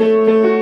Música